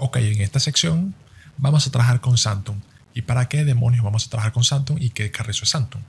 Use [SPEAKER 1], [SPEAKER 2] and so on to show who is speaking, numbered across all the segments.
[SPEAKER 1] Ok, en esta sección vamos a trabajar con Santum. ¿Y para qué demonios vamos a trabajar con Santum y qué carrizo es Santum?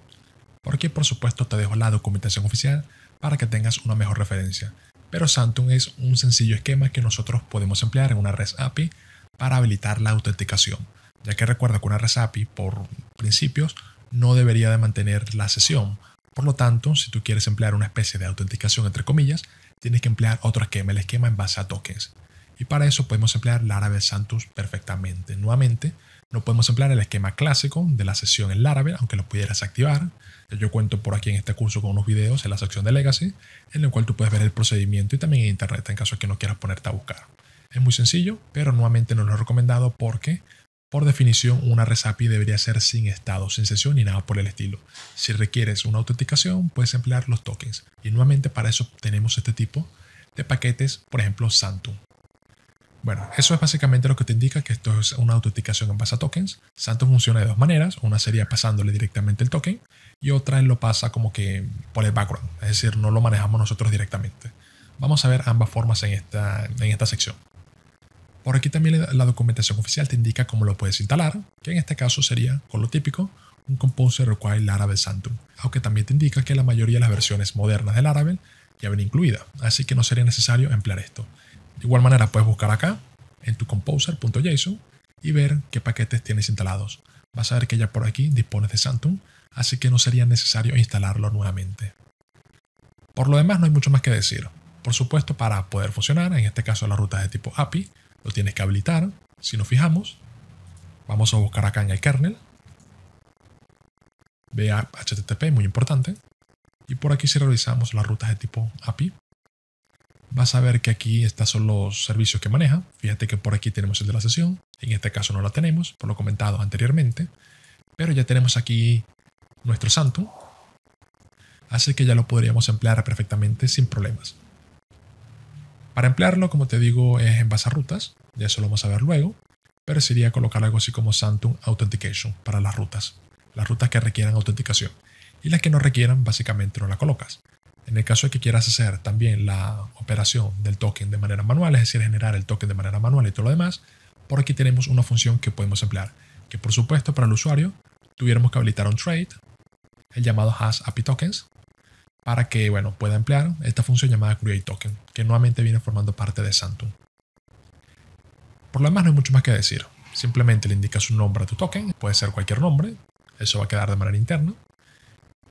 [SPEAKER 1] Porque por supuesto te dejo la documentación oficial para que tengas una mejor referencia. Pero Santum es un sencillo esquema que nosotros podemos emplear en una REST API para habilitar la autenticación, ya que recuerda que una REST API por principios no debería de mantener la sesión. Por lo tanto, si tú quieres emplear una especie de autenticación entre comillas, tienes que emplear otro esquema, el esquema en base a tokens. Y para eso podemos emplear Laravel Santos perfectamente. Nuevamente, no podemos emplear el esquema clásico de la sesión en Laravel, aunque lo pudieras activar. Yo cuento por aquí en este curso con unos videos en la sección de Legacy, en el cual tú puedes ver el procedimiento y también en Internet en caso de que no quieras ponerte a buscar. Es muy sencillo, pero nuevamente no lo he recomendado porque, por definición, una REST debería ser sin estado, sin sesión ni nada por el estilo. Si requieres una autenticación, puedes emplear los tokens. Y nuevamente para eso tenemos este tipo de paquetes, por ejemplo, Santum. Bueno, eso es básicamente lo que te indica que esto es una autenticación en base a tokens. Santo funciona de dos maneras. Una sería pasándole directamente el token y otra lo pasa como que por el background. Es decir, no lo manejamos nosotros directamente. Vamos a ver ambas formas en esta, en esta sección. Por aquí también la documentación oficial te indica cómo lo puedes instalar, que en este caso sería, con lo típico, un Composer Require Laravel Santum, aunque también te indica que la mayoría de las versiones modernas de Laravel ya ven incluida, así que no sería necesario emplear esto. De igual manera puedes buscar acá en tu composer.json y ver qué paquetes tienes instalados. Vas a ver que ya por aquí dispones de Santum, así que no sería necesario instalarlo nuevamente. Por lo demás no hay mucho más que decir. Por supuesto, para poder funcionar, en este caso la ruta de tipo API, lo tienes que habilitar. Si nos fijamos, vamos a buscar acá en el kernel. Vea HTTP, muy importante. Y por aquí si revisamos las rutas de tipo API, vas a ver que aquí estos son los servicios que maneja. Fíjate que por aquí tenemos el de la sesión. En este caso no lo tenemos, por lo comentado anteriormente. Pero ya tenemos aquí nuestro santo. Así que ya lo podríamos emplear perfectamente sin problemas. Para emplearlo, como te digo, es en base a rutas. Ya eso lo vamos a ver luego. Pero sería colocar algo así como Santum Authentication para las rutas. Las rutas que requieran autenticación. Y las que no requieran, básicamente no la colocas. En el caso de que quieras hacer también la operación del token de manera manual, es decir, generar el token de manera manual y todo lo demás, por aquí tenemos una función que podemos emplear, que por supuesto para el usuario tuviéramos que habilitar un trade, el llamado hash API tokens, para que bueno, pueda emplear esta función llamada create token, que nuevamente viene formando parte de Santum. Por lo demás no hay mucho más que decir, simplemente le indicas un nombre a tu token, puede ser cualquier nombre, eso va a quedar de manera interna,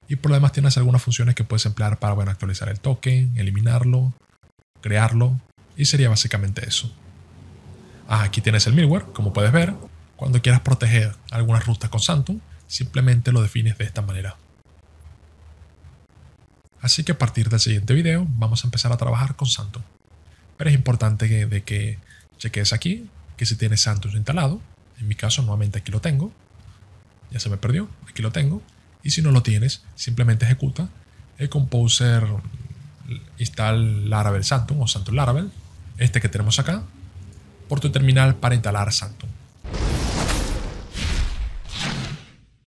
[SPEAKER 1] y por lo demás tienes algunas funciones que puedes emplear para bueno, actualizar el token, eliminarlo, crearlo. Y sería básicamente eso. Ah, aquí tienes el middleware, como puedes ver. Cuando quieras proteger algunas rutas con Santum, simplemente lo defines de esta manera. Así que a partir del siguiente video vamos a empezar a trabajar con Santum. Pero es importante que, de que cheques aquí que si tienes Santum instalado. En mi caso nuevamente aquí lo tengo. Ya se me perdió, aquí lo tengo. Y si no lo tienes, simplemente ejecuta el composer install Laravel Santum o Santum Laravel, este que tenemos acá, por tu terminal para instalar Santum.